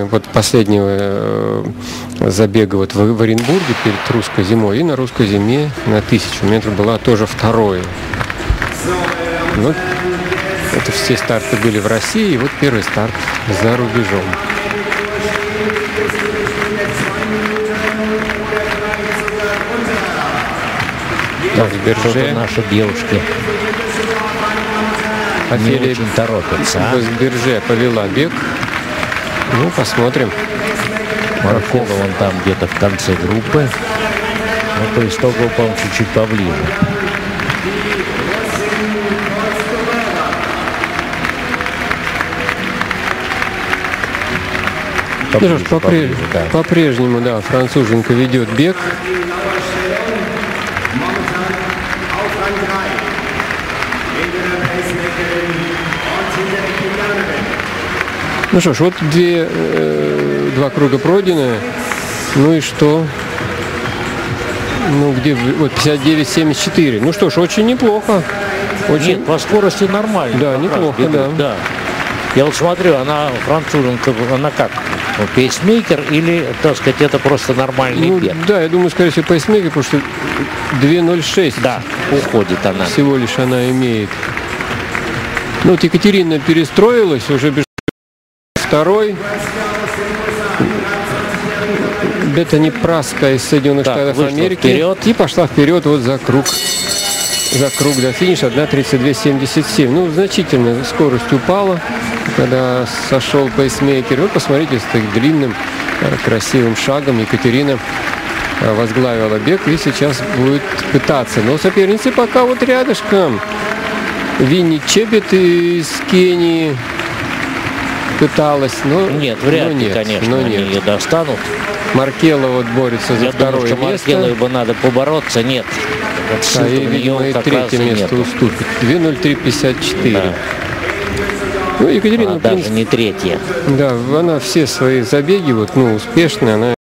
Вот последнего э, забега вот в, в Оренбурге перед русской зимой и на русской зиме на тысячу метров была тоже второе. Ну, это все старты были в России, и вот первый старт за рубежом. Так, Берже. наши девушки Офелия не очень торопятся. А? Берже повела бег. Ну, посмотрим. Маркова вон там где-то в конце группы. Ну, то есть только, по-моему, чуть-чуть поближе. Ж, по-прежнему, да. по да, француженка ведет бег. Ну что ж, вот две, э, два круга пройдены. Ну и что? Ну, где, вот 59-74. Ну что ж, очень неплохо. Очень... Нет, по скорости нормально. Да, неплохо, да. да. Я вот смотрю, она француженка, она как? Ну, пейсмейкер или, так сказать, это просто нормальный ну, бег? Да, я думаю, скорее всего, пейсмейкер, потому что 2.06. Да, уходит она. Всего лишь она имеет. Ну, вот Екатерина перестроилась, уже без второй. Это не Праска из Соединенных так, Штатов Америки. Вперед. И пошла вперед вот за круг. За круг до финиша 1.32.77. Ну, значительно скорость упала, когда сошел пейсмейкер. Вот посмотрите, с таким длинным, э, красивым шагом Екатерина э, возглавила бег и сейчас будет пытаться. Но соперницы пока вот рядышком. Винни Чебет из Кении, пыталась, но нет, вряд ли, нет, конечно, но нет. ее достанут. Маркела вот борется за Я второе думаю, что место. бы надо побороться, нет. Вот а ей, видимо, и третье место нету. уступит. 2.03.54. Да. Ну, Екатерина, она даже не третья. Да, она все свои забеги, вот, ну, успешные, она